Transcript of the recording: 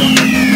Música